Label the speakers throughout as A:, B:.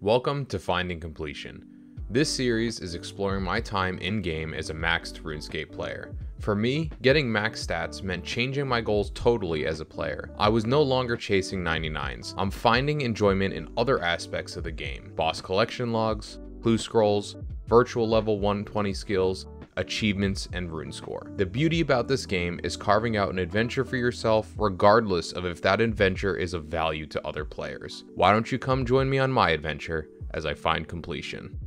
A: Welcome to Finding Completion. This series is exploring my time in game as a maxed RuneScape player. For me, getting max stats meant changing my goals totally as a player. I was no longer chasing 99s. I'm finding enjoyment in other aspects of the game boss collection logs, clue scrolls, virtual level 120 skills, achievements, and rune score. The beauty about this game is carving out an adventure for yourself, regardless of if that adventure is of value to other players. Why don't you come join me on my adventure as I find completion?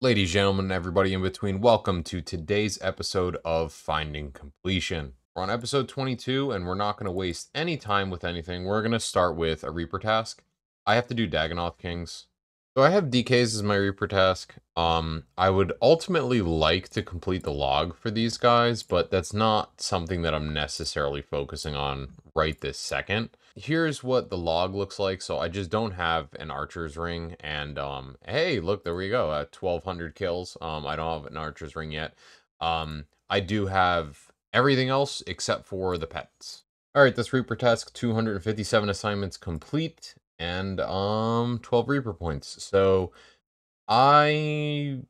A: Ladies, gentlemen, everybody in between, welcome to today's episode of Finding Completion. We're on episode 22, and we're not going to waste any time with anything. We're going to start with a Reaper task. I have to do Dagannoth Kings. So I have DKs as my Reaper task. Um, I would ultimately like to complete the log for these guys, but that's not something that I'm necessarily focusing on right this second. Here's what the log looks like. So I just don't have an archer's ring. And um, hey, look, there we go. At 1200 kills. Um, I don't have an archer's ring yet. Um, I do have everything else except for the pets. All right, this Reaper task, 257 assignments complete and um 12 Reaper points. So I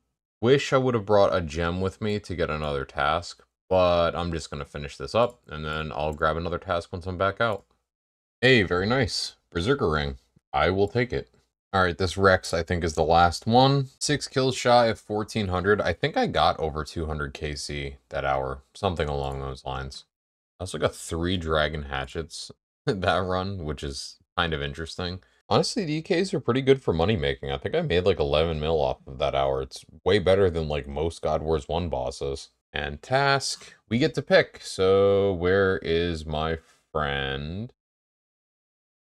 A: wish I would have brought a gem with me to get another task, but I'm just going to finish this up and then I'll grab another task once I'm back out. Hey, very nice. Berserker ring. I will take it. All right, this Rex I think is the last one. Six kills shy of 1400. I think I got over 200 KC that hour, something along those lines. I also got three dragon hatchets that run, which is kind of interesting. Honestly, DKs are pretty good for money making. I think I made like 11 mil off of that hour. It's way better than like most God Wars 1 bosses. And task, we get to pick. So where is my friend?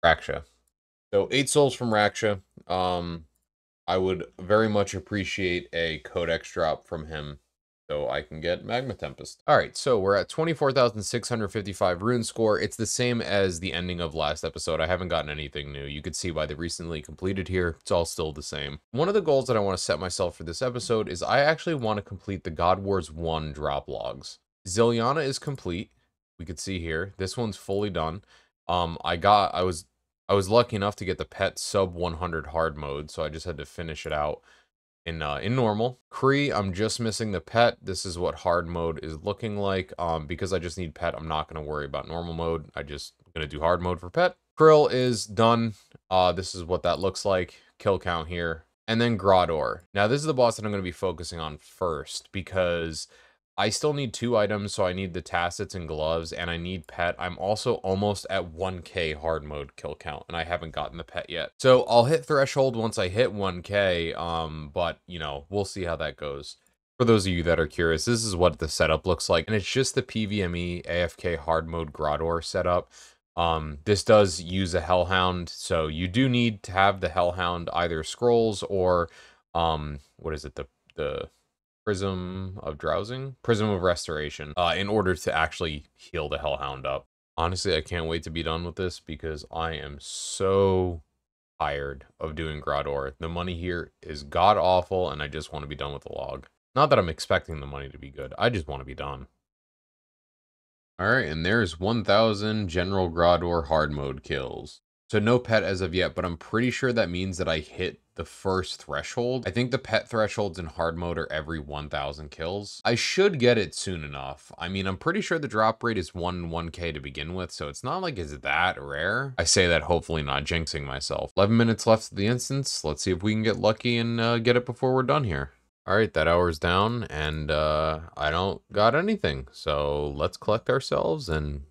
A: Raksha. So eight souls from Raksha. Um, I would very much appreciate a codex drop from him so I can get Magma Tempest. All right, so we're at 24,655 rune score. It's the same as the ending of last episode. I haven't gotten anything new. You could see by the recently completed here, it's all still the same. One of the goals that I want to set myself for this episode is I actually want to complete the God Wars 1 drop logs. Zilyana is complete. We could see here. This one's fully done. Um, I got, I was, I was lucky enough to get the pet sub 100 hard mode, so I just had to finish it out in uh, in normal. Kree, I'm just missing the pet. This is what hard mode is looking like. Um, because I just need pet, I'm not going to worry about normal mode. I just going to do hard mode for pet. K'ril is done. Uh, this is what that looks like. Kill count here. And then Graardor. Now, this is the boss that I'm going to be focusing on first because I still need two items, so I need the Tassets and Gloves, and I need Pet. I'm also almost at 1k hard mode kill count, and I haven't gotten the Pet yet. So I'll hit Threshold once I hit 1k, um, but, you know, we'll see how that goes. For those of you that are curious, this is what the setup looks like, and it's just the PVME AFK hard mode Graardor setup. Um, this does use a Hellhound, so you do need to have the Hellhound either scrolls or, um, what is it, the the Prism of Drowsing, Prism of Restoration, uh, in order to actually heal the Hellhound up. Honestly, I can't wait to be done with this because I am so tired of doing Graardor. The money here is god awful, and I just want to be done with the log. Not that I'm expecting the money to be good, I just want to be done. Alright, and there's 1,000 General Graardor hard mode kills. So no pet as of yet, but I'm pretty sure that means that I hit the first threshold. I think the pet thresholds in hard mode are every 1000 kills. I should get it soon enough. I mean, I'm pretty sure the drop rate is 1 1k to begin with, so it's not like it's that rare. I say that hopefully not jinxing myself. 11 minutes left of the instance. Let's see if we can get lucky and uh, get it before we're done here. All right, that hour's down and uh, I don't got anything. So let's collect ourselves and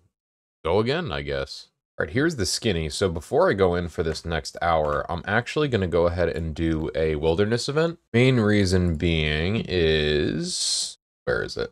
A: go again, I guess. All right, here's the skinny. So before I go in for this next hour, I'm actually going to go ahead and do a wilderness event. Main reason being is, where is it?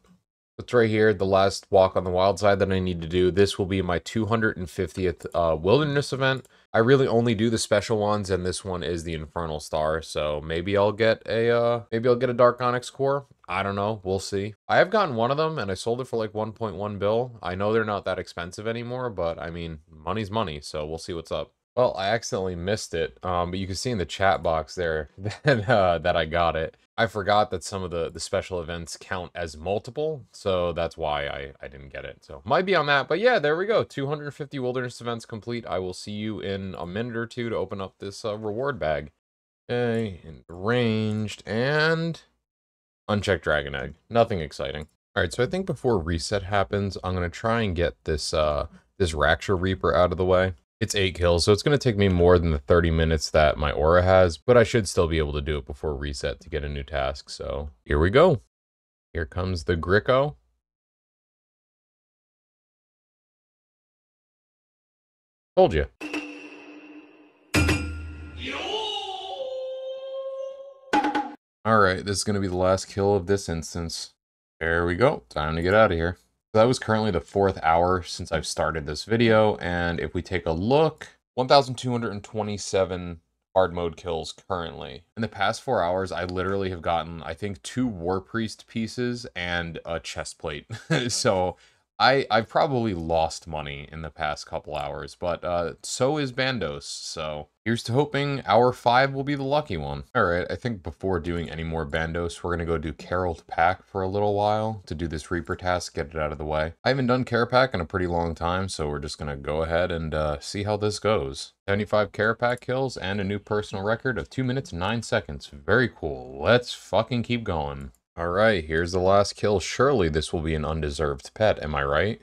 A: It's right here, the last walk on the wild side that I need to do. This will be my 250th uh, wilderness event. I really only do the special ones, and this one is the Infernal Star. So maybe I'll get a uh, maybe I'll get a Dark Onyx core. I don't know. We'll see. I have gotten one of them, and I sold it for like 1.1 bill. I know they're not that expensive anymore, but I mean, money's money, so we'll see what's up. Well, I accidentally missed it, um, but you can see in the chat box there that, uh, that I got it. I forgot that some of the, the special events count as multiple, so that's why I, I didn't get it. So might be on that, but yeah, there we go. 250 wilderness events complete. I will see you in a minute or two to open up this uh, reward bag. Okay, and ranged and unchecked dragon egg. Nothing exciting. All right, so I think before reset happens, I'm gonna try and get this uh this Raksha Reaper out of the way. It's 8 kills, so it's going to take me more than the 30 minutes that my aura has, but I should still be able to do it before reset to get a new task. So here we go. Here comes the Gricko. Told you. Alright, this is going to be the last kill of this instance. There we go. Time to get out of here. So that was currently the fourth hour since I've started this video, and if we take a look, 1,227 hard mode kills currently. In the past four hours, I literally have gotten, I think, two War Priest pieces and a chest plate. so I, I've probably lost money in the past couple hours, but uh, so is Bandos, so here's to hoping hour 5 will be the lucky one. Alright, I think before doing any more Bandos, we're to go do Kerapac for a little while to do this Reaper task, get it out of the way. I haven't done Kerapac in a pretty long time, so we're just to go ahead and uh, see how this goes. 75 Kerapac kills and a new personal record of 2 minutes 9 seconds. Very cool. Let's fucking keep going. All right, here's the last kill. Surely this will be an undeserved pet, am I right?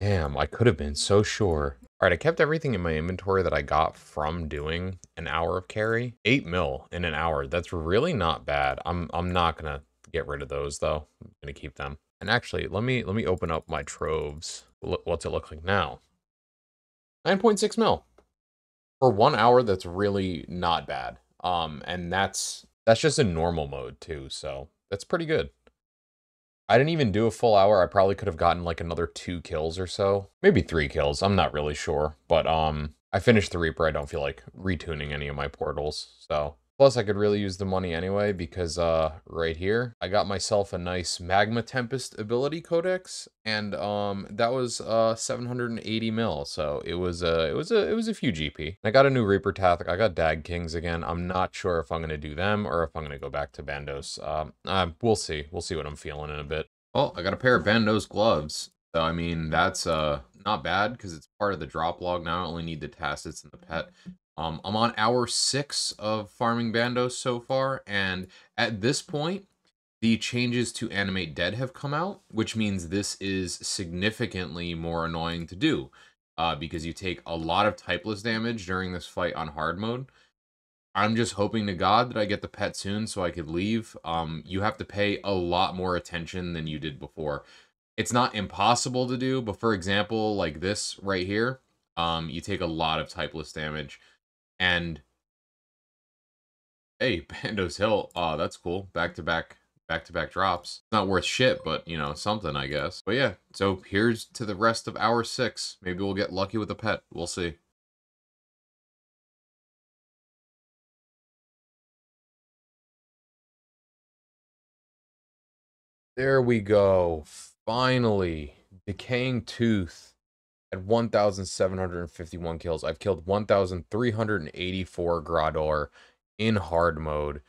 A: Damn, I could have been so sure. All right, I kept everything in my inventory that I got from doing an hour of carry. 8 mil in an hour. That's really not bad. I'm I'm not to get rid of those though. I'm to keep them. And actually, let me let me open up my troves. What's it look like now? 9.6 mil. For 1 hour that's really not bad. Um and that's that's just in normal mode too, so that's pretty good. I didn't even do a full hour. I probably could have gotten like another two kills or so. Maybe three kills. I'm not really sure. But um, I finished the Reaper. I don't feel like retuning any of my portals. So Plus, I could really use the money anyway because uh, right here, I got myself a nice Magma Tempest ability codex, and um, that was uh 780 mil. So it was uh, it was a it was a few GP. I got a new Reaper task. I got Dag Kings again. I'm not sure if I'm gonna do them or if I'm gonna go back to Bandos. Um, uh, we'll see. We'll see what I'm feeling in a bit. Oh, I got a pair of Bandos gloves. So I mean that's uh not bad because it's part of the drop log now. I only need the tassets and the pet. Um, I'm on hour six of farming Bandos so far, and at this point, the changes to animate dead have come out, which means this is significantly more annoying to do, uh, because you take a lot of typeless damage during this fight on hard mode. I'm just hoping to God that I get the pet soon so I could leave. Um, you have to pay a lot more attention than you did before. It's not impossible to do, but for example, like this right here, um, you take a lot of typeless damage. And hey, Bandos hilt, oh, that's cool. Back to back, back to back drops. Not worth shit, but you know, something, I guess. But yeah, so here's to the rest of hour six. Maybe we'll get lucky with a pet. We'll see. There we go. Finally. Decaying Tooth at 1,751 kills. I've killed 1,384 Graardor in hard mode.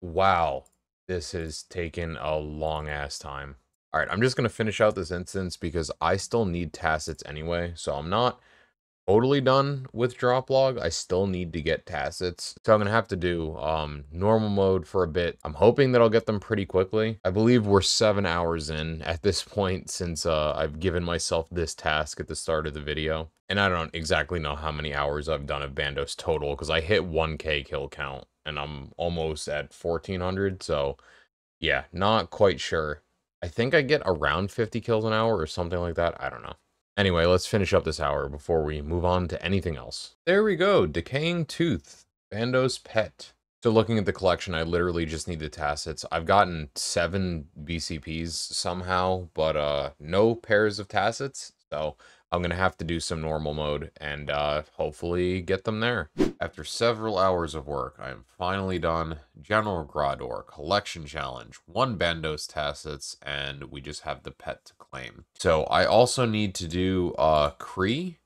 A: Wow, this has taken a long ass time. All right, I'm just going to finish out this instance because I still need tassets anyway, so I'm not totally done with drop log. I still need to get tassets. So I'm to have to do um, normal mode for a bit. I'm hoping that I'll get them pretty quickly. I believe we're seven hours in at this point since uh, I've given myself this task at the start of the video. And I don't exactly know how many hours I've done of Bandos total because I hit 1k kill count and I'm almost at 1400. So yeah, not quite sure. I think I get around 50 kills an hour or something like that. I don't know. Anyway, let's finish up this hour before we move on to anything else. There we go, Decaying Tooth, Bandos Pet. So looking at the collection, I literally just need the tassets. I've gotten seven BCPs somehow, but uh, no pairs of tassets. So I'm going to have to do some normal mode and uh, hopefully get them there. After several hours of work, I am finally done. General Graardor, Collection Challenge, one Bandos Tassets, and we just have the pet to claim. So I also need to do uh, Kree,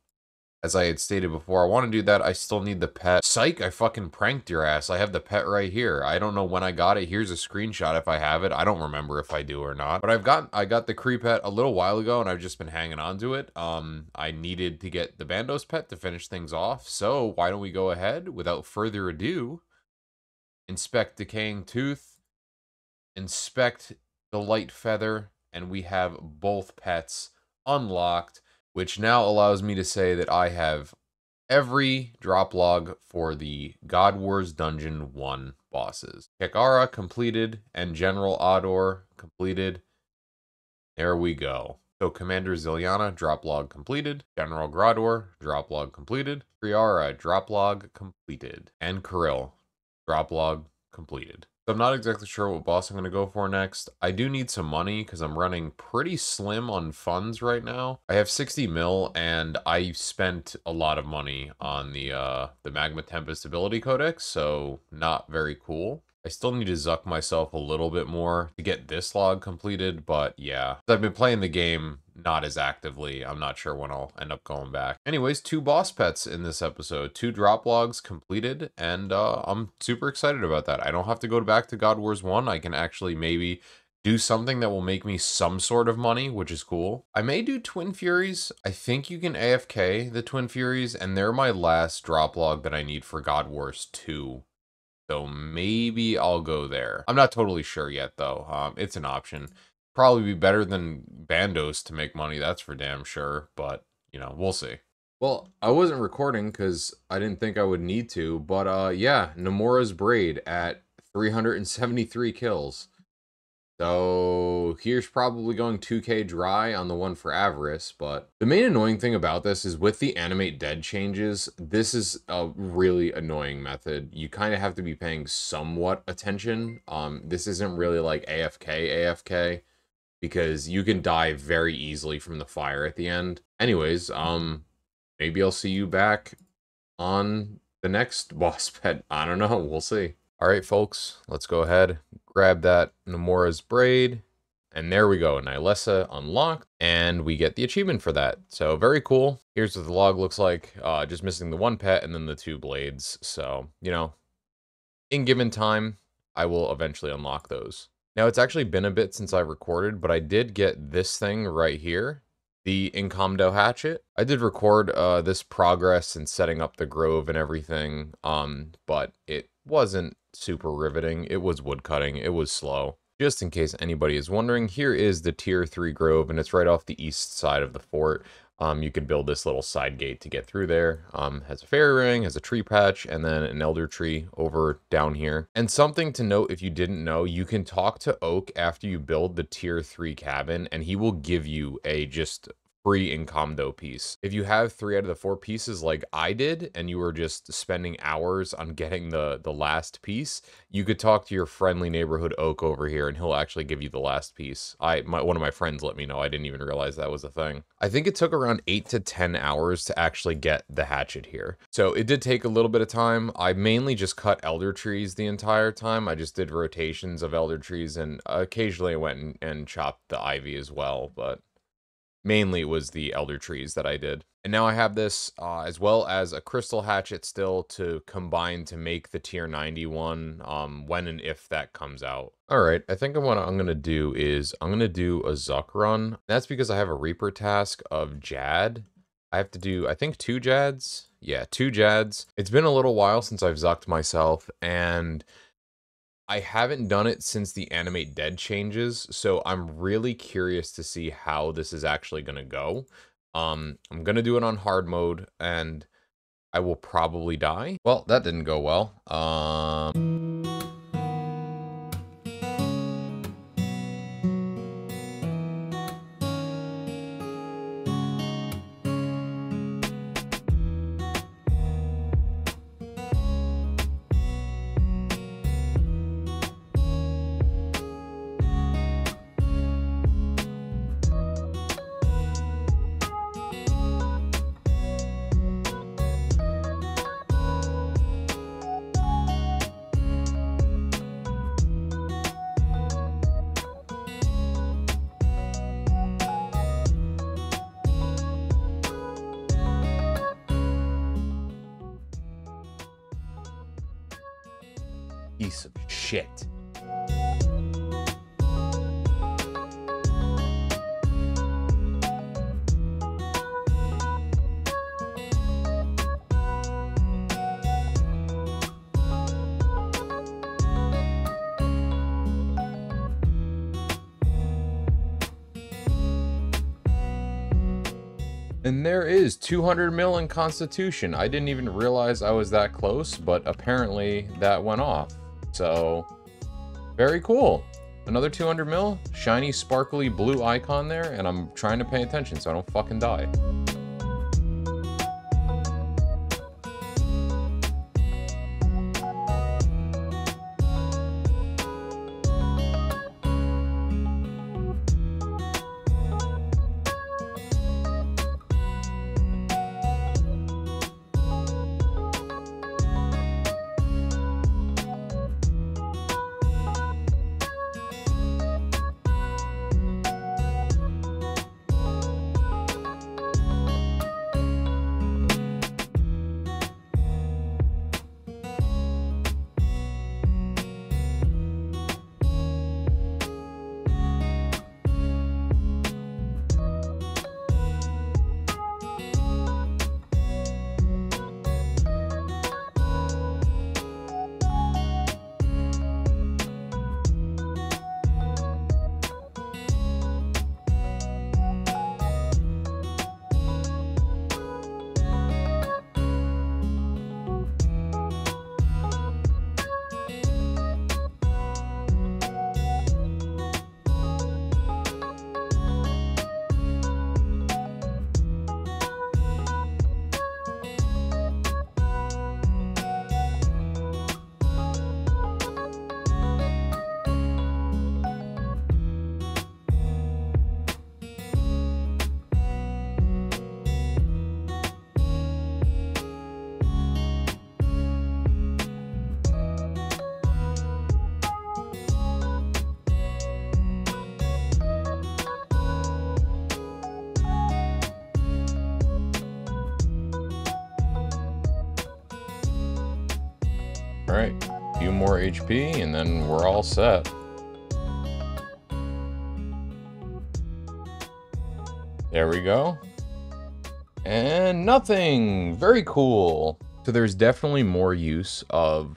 A: as I had stated before, I want to do that. I still need the pet. Psych, I fucking pranked your ass. I have the pet right here. I don't know when I got it. Here's a screenshot if I have it. I don't remember if I do or not. But I've got I got the Kree pet a little while ago and I've just been hanging on to it. Um, I needed to get the Bandos pet to finish things off. So why don't we go ahead without further ado? Inspect decaying tooth. Inspect the light feather. And we have both pets unlocked which now allows me to say that I have every drop log for the God Wars Dungeon 1 bosses. Kekara completed and General Ador completed. There we go. So Commander Zilyana, drop log completed. General Graardor, drop log completed. Kree'arra, drop log completed. And K'ril, drop log completed. I'm not exactly sure what boss I'm going to go for next. I do need some money because I'm running pretty slim on funds right now. I have 60 mil and I spent a lot of money on the uh, the Magma Tempest ability codex, so not very cool. I still need to zuck myself a little bit more to get this log completed, but yeah. I've been playing the game not as actively. I'm not sure when I'll end up going back. Anyways, two boss pets in this episode. Two drop logs completed, and uh, I'm super excited about that. I don't have to go back to God Wars 1. I can actually maybe do something that will make me some sort of money, which is cool. I may do Twin Furies. I think you can AFK the Twin Furies, and they're my last drop log that I need for God Wars 2. So maybe I'll go there. I'm not totally sure yet, though. Um, it's an option. Probably be better than Bandos to make money, that's for damn sure. But, you know, we'll see. Well, I wasn't recording because I didn't think I would need to. But, uh, yeah, Nymora's Braid at 373 kills. So here's probably going 2k dry on the one for Avaryss, but the main annoying thing about this is with the animate dead changes, this is a really annoying method. You kind of have to be paying somewhat attention. Um, this isn't really like AFK AFK because you can die very easily from the fire at the end. Anyways, um, maybe I'll see you back on the next boss pet. I don't know. We'll see. All right, folks, let's go ahead, grab that Nymora's braid, and there we go, Nylesa unlocked, and we get the achievement for that. So very cool. Here's what the log looks like, uh, just missing the one pet and then the two blades. So, you know, in given time, I will eventually unlock those. Now, it's actually been a bit since I recorded, but I did get this thing right here, the Imcando hatchet. I did record uh, this progress and setting up the grove and everything, um, but it wasn't super riveting. It was woodcutting. It was slow. Just in case anybody is wondering, here is the tier 3 grove, and it's right off the east side of the fort. Um, you can build this little side gate to get through there. Um, has a fairy ring, has a tree patch, and then an elder tree over down here. And something to note if you didn't know, you can talk to Oak after you build the tier 3 cabin, and he will give you a just free Imcando piece. If you have three out of the four pieces like I did, and you were just spending hours on getting the, the last piece, you could talk to your friendly neighborhood oak over here, and he'll actually give you the last piece. I my, One of my friends let me know. I didn't even realize that was a thing. I think it took around 8 to 10 hours to actually get the hatchet here. So it did take a little bit of time. I mainly just cut elder trees the entire time. I just did rotations of elder trees, and occasionally I went and, and chopped the ivy as well, but mainly was the elder trees that I did. And now I have this uh, as well as a crystal hatchet still to combine to make the tier 91 um, when and if that comes out. All right, I think what I'm going to do is I'm going to do a Zuk run. That's because I have a Reaper task of Jad. I have to do, I think, two Jads. Yeah, two Jads. It's been a little while since I've Zucked myself, and I haven't done it since the animate dead changes, so I'm really curious to see how this is actually going to go. Um, I'm going to do it on hard mode, and I will probably die. Well, that didn't go well. Um... piece of shit. And there is 200 mil in Constitution. I didn't even realize I was that close, but apparently that went off. So, very cool. Another 200 mil, shiny, sparkly blue icon there, and I'm trying to pay attention so I don't fucking die. All right, a few more HP and then we're all set. There we go. And nothing. Very cool. So there's definitely more use of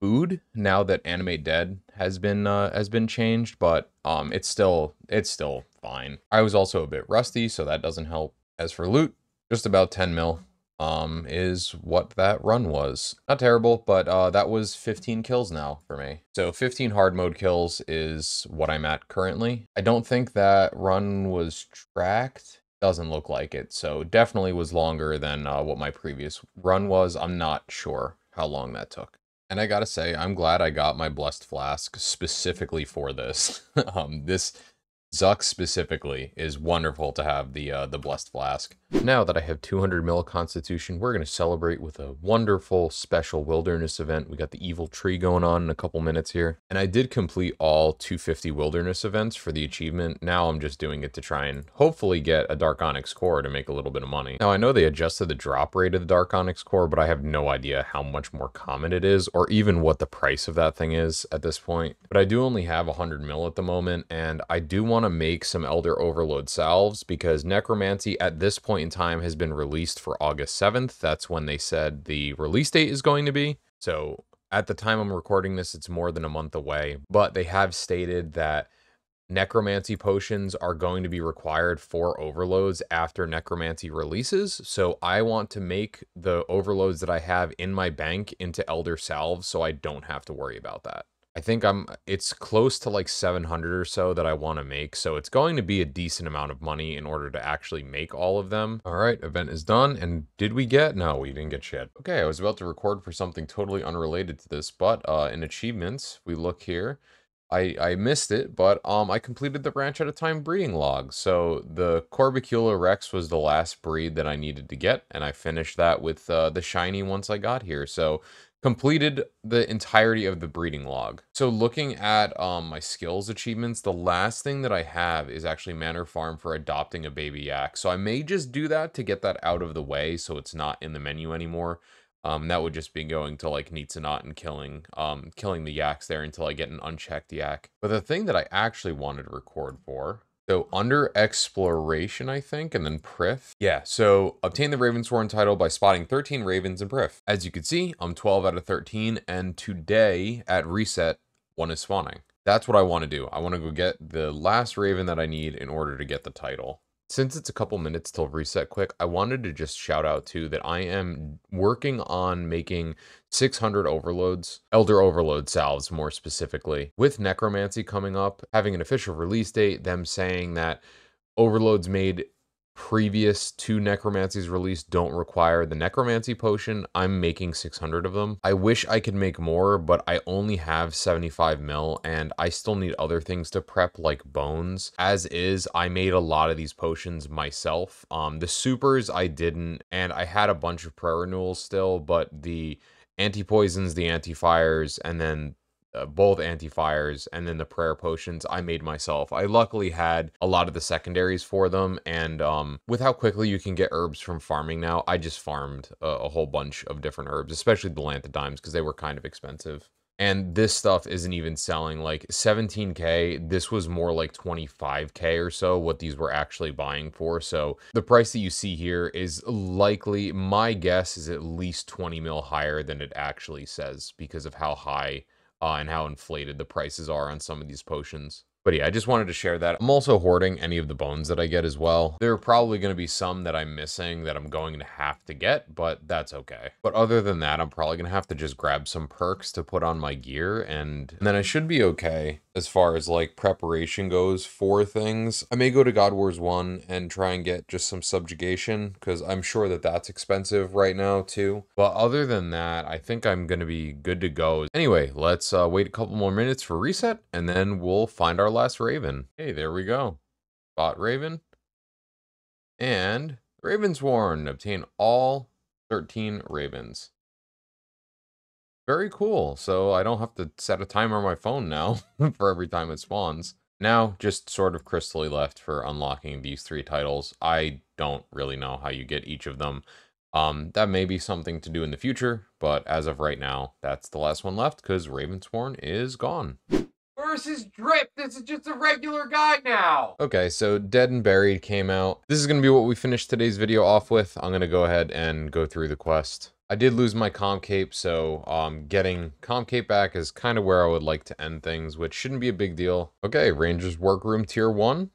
A: food now that Animate Dead has been uh, has been changed, but um, it's still it's still fine. I was also a bit rusty, so that doesn't help. As for loot, just about 10 mil um, is what that run was. Not terrible, but uh, that was 15 kills now for me. So 15 hard mode kills is what I'm at currently. I don't think that run was tracked. Doesn't look like it. So definitely was longer than uh, what my previous run was. I'm not sure how long that took. And I gotta say, I'm glad I got my Blessed Flask specifically for this. um, this Zuks specifically is wonderful to have the uh, the blessed flask. Now that I have 200 mil constitution, we're going to celebrate with a wonderful special wilderness event. We got the evil tree going on in a couple minutes here. And I did complete all 250 wilderness events for the achievement. Now I'm just doing it to try and hopefully get a Dark Onyx core to make a little bit of money. Now I know they adjusted the drop rate of the Dark Onyx core, but I have no idea how much more common it is or even what the price of that thing is at this point. But I do only have 100 mil at the moment and I do want to make some Elder Overload salves because Necromancy at this point in time has been released for August 7th. That's when they said the release date is going to be. So at the time I'm recording this, it's more than a month away, but they have stated that necromancy potions are going to be required for overloads after necromancy releases. So I want to make the overloads that I have in my bank into elder salves so I don't have to worry about that. I think I'm it's close to like 700 or so that I want to make. So it's going to be a decent amount of money in order to actually make all of them. All right, event is done. And did we get? No, we didn't get shit. Okay, I was about to record for something totally unrelated to this, but uh in achievements, we look here. I, I missed it, but um, I completed the ranch at a time breeding log. So the Corbicula Rex was the last breed that I needed to get, and I finished that with uh, the shiny once I got here. So completed the entirety of the breeding log. So looking at um, my skills achievements, the last thing that I have is actually Manor Farm for adopting a baby yak. So I may just do that to get that out of the way so it's not in the menu anymore. Um, that would just be going to like Neitiznot and killing, um, killing the yaks there until I get an unchecked yak. But the thing that I actually wanted to record for so under exploration, I think, and then Prif. Yeah, so obtain the Ravensworn title by spotting 13 ravens in Prif. As you can see, I'm 12 out of 13, and today at reset, one is spawning. That's what I want to do. I want to go get the last raven that I need in order to get the title since it's a couple minutes till reset quick, I wanted to just shout out too that I am working on making 600 overloads, Elder Overload salves more specifically. With Necromancy coming up, having an official release date, them saying that overloads made previous two necromancies released don't require the necromancy potion i'm making 600 of them. I wish i could make more but i only have 75 mil and i still need other things to prep like bones. As is i made a lot of these potions myself. Um the supers i didn't and i had a bunch of prayer renewals still but the anti-poisons the anti-fires and then uh, both anti-fires and then the prayer potions I made myself. I luckily had a lot of the secondaries for them and um, with how quickly you can get herbs from farming now, I just farmed a, a whole bunch of different herbs, especially the lantadymes because they were kind of expensive. And this stuff isn't even selling like 17k. This was more like 25k or so what these were actually buying for. So the price that you see here is likely, my guess is at least 20 mil higher than it actually says because of how high uh, and how inflated the prices are on some of these potions. But yeah, I just wanted to share that. I'm also hoarding any of the bones that I get as well. There are probably going to be some that I'm missing that I'm going to have to get, but that's okay. But other than that, I'm probably going to have to just grab some perks to put on my gear and, and then I should be okay as far as like preparation goes for things. I may go to God Wars 1 and try and get just some subjugation because I'm sure that that's expensive right now too. But other than that, I think I'm going to be good to go. Anyway, let's uh, wait a couple more minutes for reset and then we'll find our last Raven. Hey, there we go. Bot Raven. And Ravensworn. Obtain all 13 Ravens. Very cool. So I don't have to set a timer on my phone now for every time it spawns. Now, just sort of crystally left for unlocking these three titles. I don't really know how you get each of them. Um, that may be something to do in the future, but as of right now, that's the last one left because Ravensworn is gone.
B: Versus Drip, this is just a regular guy now!
A: Okay, so Dead and Buried came out. This is going to be what we finish today's video off with. I'm going to go ahead and go through the quest. I did lose my comp cape, so um, getting comp cape back is kind of where I would like to end things, which shouldn't be a big deal. Okay, Rangers Workroom Tier 1.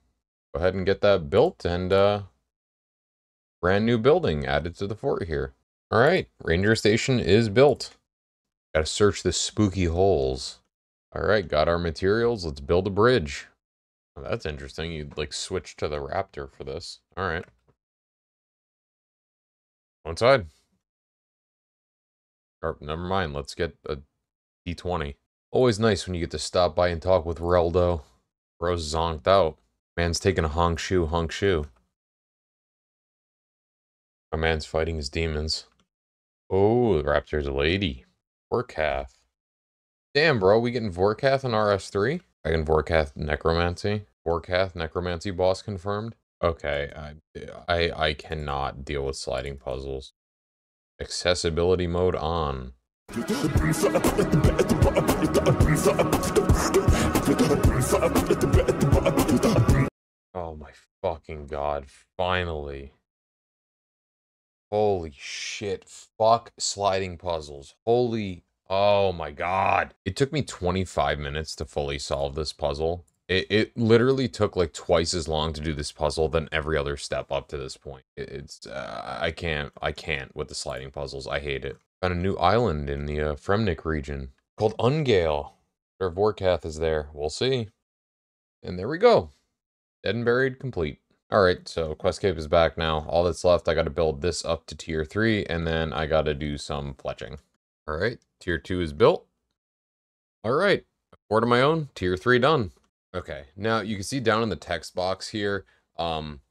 A: Go ahead and get that built, and uh, brand new building added to the fort here. All right, Ranger Station is built. Gotta search the spooky holes. All right, got our materials. Let's build a bridge. Oh, that's interesting. You'd like switch to the Raptor for this. All right. One side. Or never mind, let's get a D20. Always nice when you get to stop by and talk with Reldo. Bro's zonked out. Man's taking a honk shoe, honk shoe. My man's fighting his demons. Oh, the Raptor's a lady. Vorkath. Damn, bro, we getting Vorkath on RS3? I can Vorkath Necromancy. Vorkath Necromancy boss confirmed. Okay, I, I, I cannot deal with sliding puzzles. Accessibility mode on. Oh my fucking god, finally. Holy shit, fuck sliding puzzles. Holy, oh my god. It took me 25 minutes to fully solve this puzzle. It, it literally took like twice as long to do this puzzle than every other step up to this point. It, it's uh, I can't I can't with the sliding puzzles. I hate it. Found a new island in the uh, Fremennik region called Ungale. Or Vorkath is there. We'll see. And there we go. Dead and buried complete. All right, so Quest Cape is back now. All that's left, I got to build this up to tier three, and then I got to do some fletching. All right, tier two is built. All right, fort of my own, tier three done. Okay, now you can see down in the text box here, um,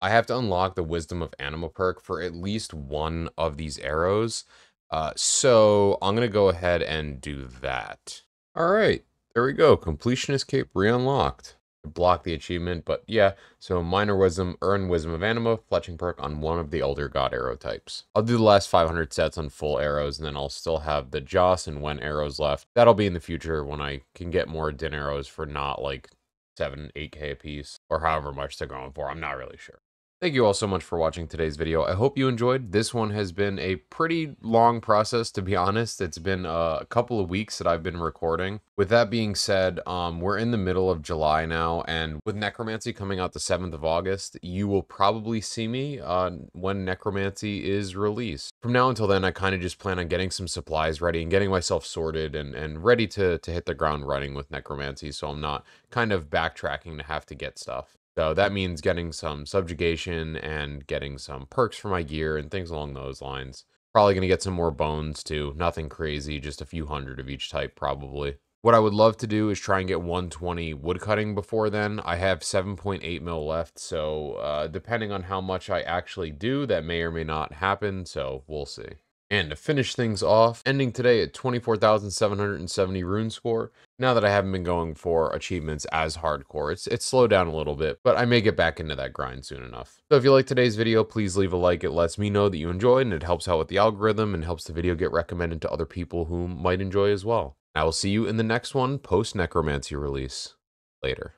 A: I have to unlock the Wisdom of Anima perk for at least one of these arrows. Uh, so I'm going to go ahead and do that. All right, there we go. Completionist Cape re-unlocked. Block the achievement. But yeah, so Minor Wisdom, Earn Wisdom of Anima, Fletching perk on one of the Elder God arrow types. I'll do the last 500 sets on Ful arrows, and then I'll still have the Jas and Wen arrows left. That'll be in the future when I can get more Din arrows for not like 7, 8k a piece, or however much they're going for. I'm not really sure. Thank you all so much for watching today's video. I hope you enjoyed. This one has been a pretty long process, to be honest. It's been uh, a couple of weeks that I've been recording. With that being said, um, we're in the middle of July now, and with Necromancy coming out the 7th of August, you will probably see me uh, when Necromancy is released. From now until then, I kind of just plan on getting some supplies ready and getting myself sorted and, and ready to, to hit the ground running with Necromancy, so I'm not kind of backtracking to have to get stuff. So that means getting some subjugation and getting some perks for my gear and things along those lines. Probably going to get some more bones too. Nothing crazy, just a few hundred of each type probably. What I would love to do is try and get 120 woodcutting before then. I have 7.8 mil left, so uh, depending on how much I actually do, that may or may not happen, so we'll see. And to finish things off, ending today at 24,770 rune score. Now that I haven't been going for achievements as hardcore, it's it's slowed down a little bit, but I may get back into that grind soon enough. So if you like today's video, please leave a like. It lets me know that you enjoyed and it helps out with the algorithm and helps the video get recommended to other people who might enjoy as well. I will see you in the next one post Necromancy release. Later.